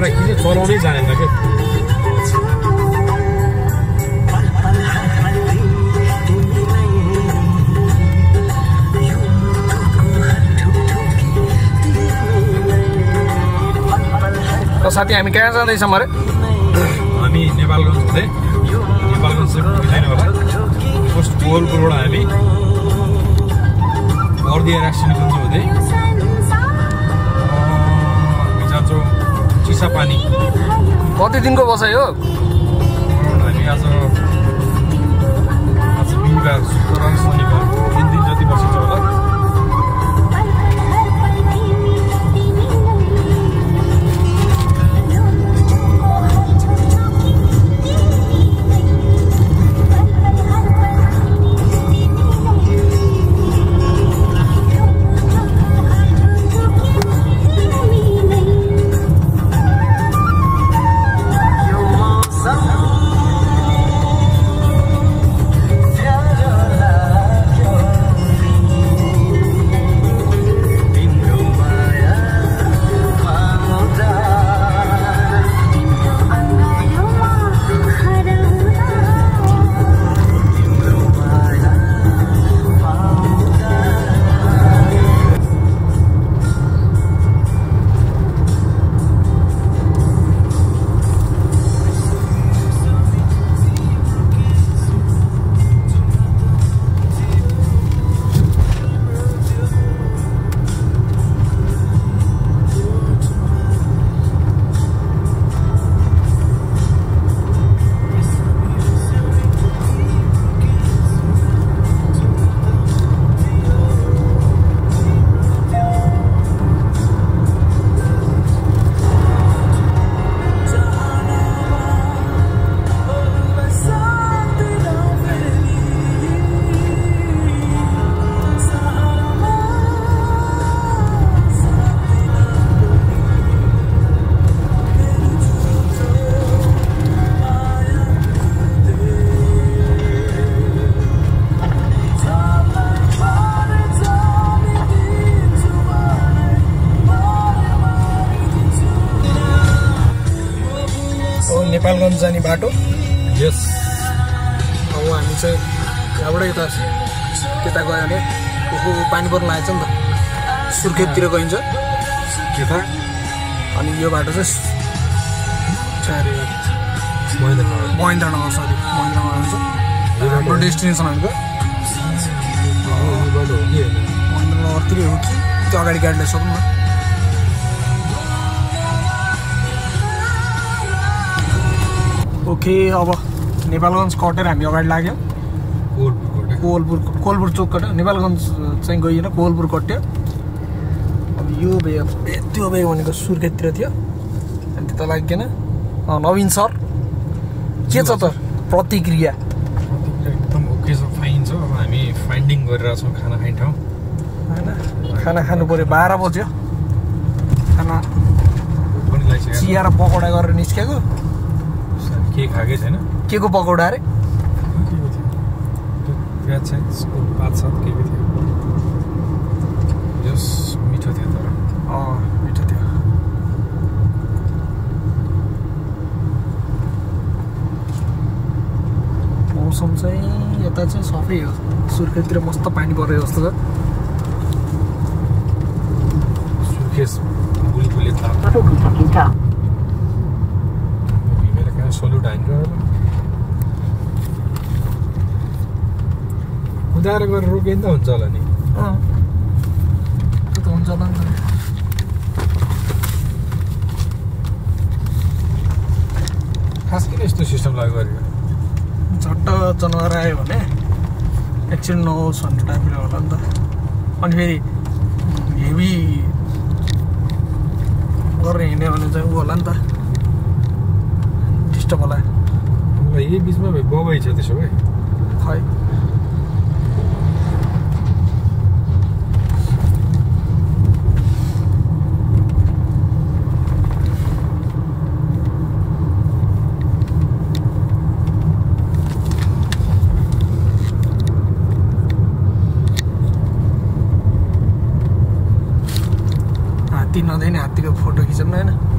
Camera चलाउनै जानेन क्या साथी हामी कहाँ जाँदैछौँ अरे हामी नेपालगञ्ज हुँदै नेपालगञ्ज फर्स्ट गोलपुरबाट हामी बर्दिया राष्ट्रियकुञ्ज हुँदै चिसापानी कति दिनको बसाइ हो? हामी आज जाने बाटो। यस अब हामी चाहिँ यहाँबाट यता त्यता गयो भने कुकु पानी पर्न लागेको छ नि त। सुर्खेततिर गइन्छ। के त अनि यो बाटो चाहिँ महेन्द्रनगर। महेन्द्रनगर सरी महेन्द्रनगर हुन्छ हाम्रो डेस्टिनेसन भनेको यो बाटो हो कि? त्यो अगाडि गाडी ल्याइसकौँ न। ओके अब नेपालगञ्ज कटेर हामी अगाडि लाग्यौँ। कोलपुरबाट कोवलपुर कोवलपुर चोक कट्यो नेपालगञ्ज चाहिँ गइएन कोवलपुर कट्यो अब यो भयो ए, त्यो भयो भनेको सुर्खेततिर थियो। अनि त्यता लाग्दैन अँ, नवीन सर के छ त प्रतिक्रिया? एकदम ओके छ फाइन छ। अब हामी फाइन्डिङ गरिरहेछौँ खाना खाने ठाउँ। होइन खाना खानु पऱ्यो। बाह्र बज्यो। खाना चिया र पकौडा गरेर निस्केको। के खाएकै छैन के को पकौडा अरे? प्याज त्यसको पात सात के थियो? जस मिठो थियो तर। अँ मिठो थियो। मौसम चाहिँ यता चाहिँ सफै हो। सुर्खेततिर मस्त पानी परेको जस्तो छ। सुर्खेस हान्छ कुदाएर गएर रोक्यो नि त हुन्छ होला नि त्यो त हुन्छ होला नि त खास किन यस्तो सिस्टम लागु गरेको झट्ट जनावर आयो भने एक्सिडेन्ट नहोस् भन्ने टाइपले होला नि त अनि फेरि हेभी गरेर हिँड्यो भने चाहिँ ऊ होला नि त होला अब यही बिचमा बबाई छ त्यसो भए खै हात्ती नदिने हात्तीको फोटो खिचौँ न होइन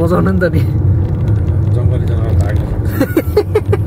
बजाउनु नि त नि। जङ्गली जनावर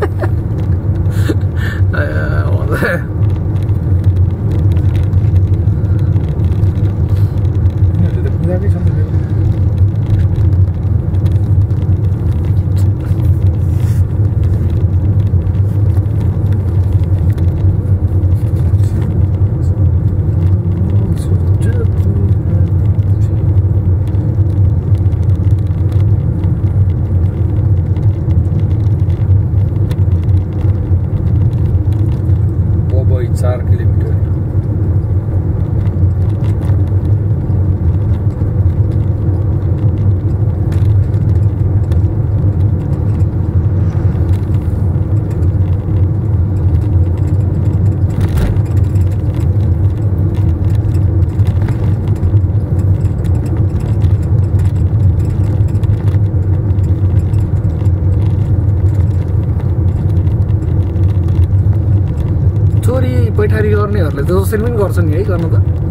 गर्नेहरूले त जसरी पनि गर्छ नि है गर्नु त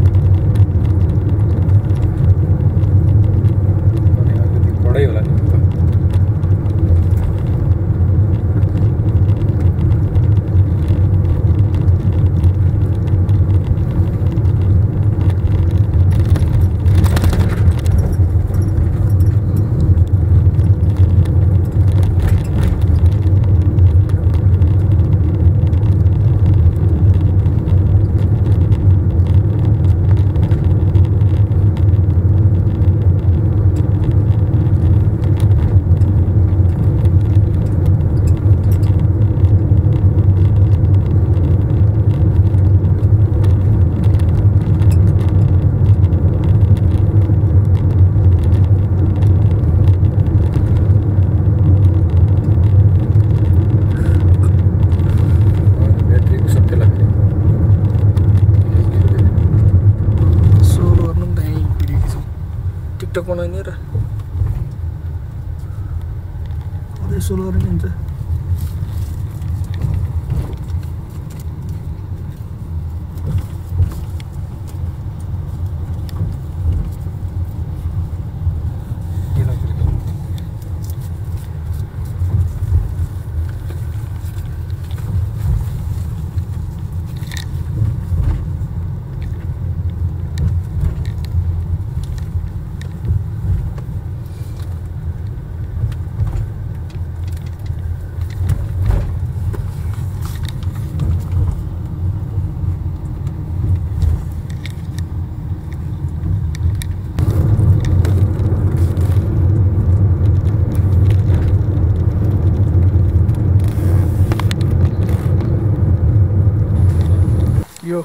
sorularım indi. यो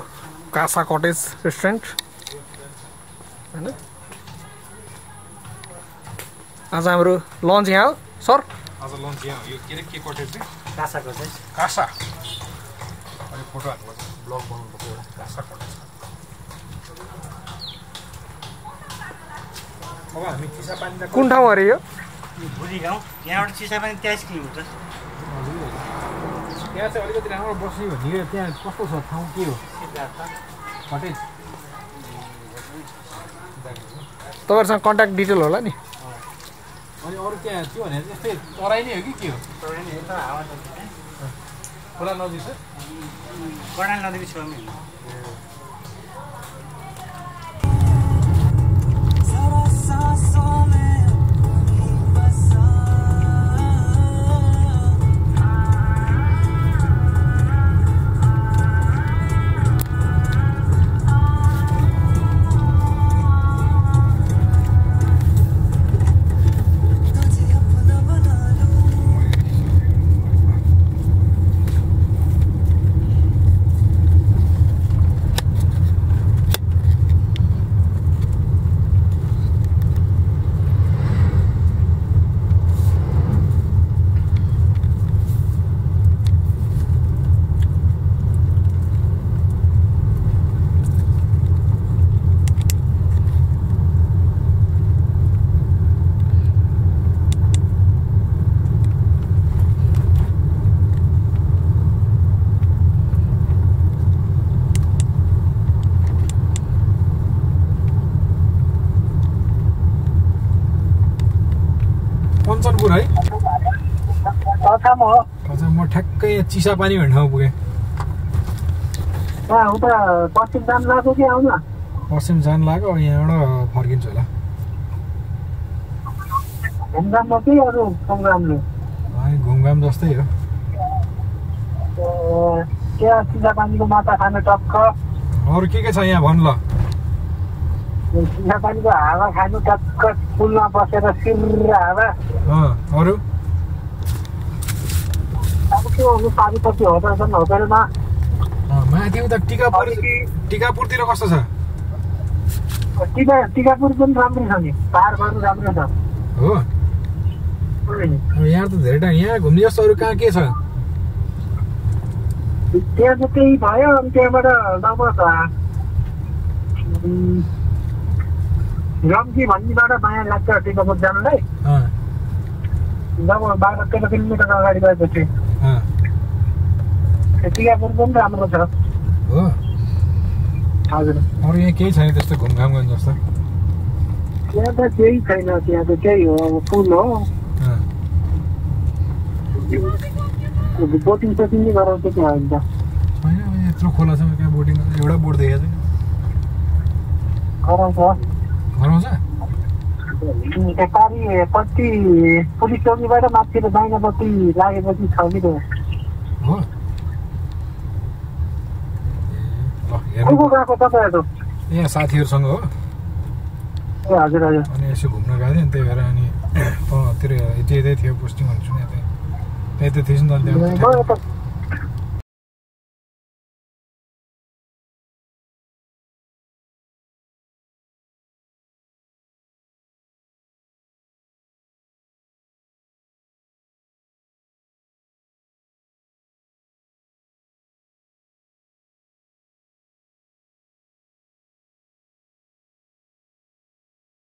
कासा कटेज रेस्टुरेन्ट होइन? आज हाम्रो लन्च यहाँ हो। सर? आज लन्च यहाँ यो के अरे के कटेज चाहिँ कासाको चाहिँ कासा। अनि फोटो हाल्नु ब्लग बनाउनु पर्छ एउटा। Casa cottage. अब हामी चिसा पानी त कुन ठाउँ अरे यो? भुली गाउँ। यहाँबाट चिसा पनि तेइस किलोमिटर। त्यहाँ चाहिँ अलिकति राम्रो बस्ने भने त्यहाँ कस्तो छ ठाउँ के हो कटेज तपाईँहरूसँग कन्ट्याक्ट डिटेल होला नि अनि अरू त्यहाँ त्यो भने त्यस्तै तराई नै हो कि के हो खोला नजिक छ कर्णाल नदीको छेउमै ठ्याक्कै यहाँ चिसा पानी भन्ने ठाउँ पुगेँ पश्चिम जानु लाग्यो कि आउन पश्चिम जानु लाग्यो यहाँबाट फर्किन्छु होला। घुमघाममा कि अरू प्रोग्रामले घुमघाम जस्तै हो। त्यहाँ चिसापानीको माछा खानु टक्क अरू के के छ यहाँ भन् ल। चिसापानीको हावा खानु टक्क पुलमा बसेर सिर हावा। अरू? गर्नु पारिपट्टि होटल होटलमा माथि उता टिकापुर टिकापुरतिर कस्तो छ? टिका टिकापुर पनि राम्रै छ नि। पाहाडहरू राम्रो छ। हो? यहाँ त धेरै टाइम यहाँ घुम्ने जस्तो अरू कहाँ के छ? त्यहाँ चाहिँ त्यही भयो अनि त्यहाँबाट लगभग रम्की भन्नेबाट माया लाग्छ टिकापुर जानुलाई। लगभग बाह्र तेह्र किलोमिटर अगाडि गएपछि। त्यो टिकापुर पनि राम्रो छ। हो। हजुर। अरू यहाँ केही छैन त्यस्तो घुमघाम गर्ने जस्तो? त्यहाँ त केही छैन त्यहाँ त त्यही हो अब पुल हो। बोटिङ सोटिङ नै गराउँछ त्यहाँ अन्त। होइन यत्रो खोला छ कहाँ बोटिङ एउटा बोट देखेको छैन गराउँछ। गराउँछ? पारिपट्टि पुलिस चौकीबाट माथितिर दाहिनापट्टि लागेपछि छ कि त्यो हो ए, ल को को हेर्नु गएको तपाईँहरू यहाँ साथीहरूसँग हो। ए हजुर हजुर। अनि यसो घुम्न गएको थिएँ नि त्यही भएर अनि तँतिर यति यतै थियो पोस्टिङ भन्नु सुनेको थिएँ त्यही त थिएछ नि त यता